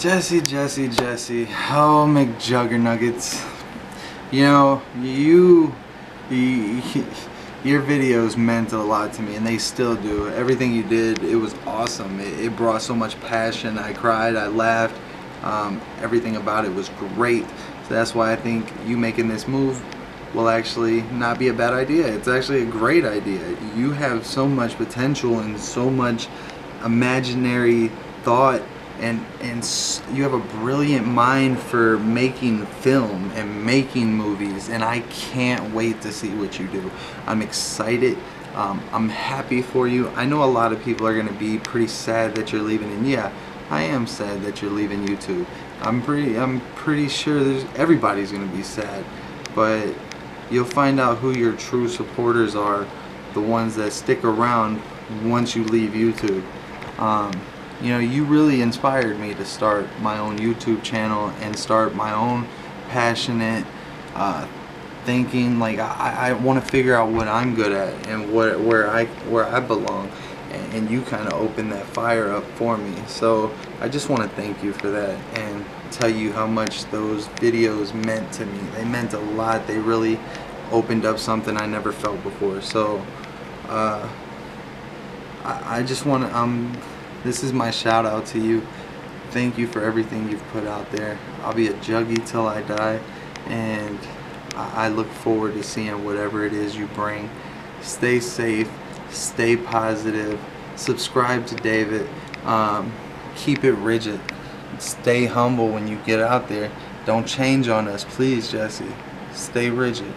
Jesse, Jesse, Jesse. Oh, McJuggernuggets. You know, you, you, your videos meant a lot to me, and they still do. Everything you did, it was awesome. It, it brought so much passion. I cried, I laughed. Um, everything about it was great. So that's why I think you making this move will actually not be a bad idea. It's actually a great idea. You have so much potential and so much imaginary thought and and you have a brilliant mind for making film and making movies and I can't wait to see what you do. I'm excited. Um, I'm happy for you. I know a lot of people are going to be pretty sad that you're leaving and yeah, I am sad that you're leaving YouTube. I'm pretty I'm pretty sure there's everybody's going to be sad, but you'll find out who your true supporters are, the ones that stick around once you leave YouTube. Um, you know, you really inspired me to start my own YouTube channel and start my own passionate uh, thinking. Like I, I want to figure out what I'm good at and what where I where I belong. And, and you kind of opened that fire up for me. So I just want to thank you for that and tell you how much those videos meant to me. They meant a lot. They really opened up something I never felt before. So uh, I, I just want to. Um, this is my shout out to you. Thank you for everything you've put out there. I'll be a juggy till I die and I look forward to seeing whatever it is you bring. Stay safe, stay positive, subscribe to David, um, keep it rigid, stay humble when you get out there. Don't change on us, please, Jesse. Stay rigid.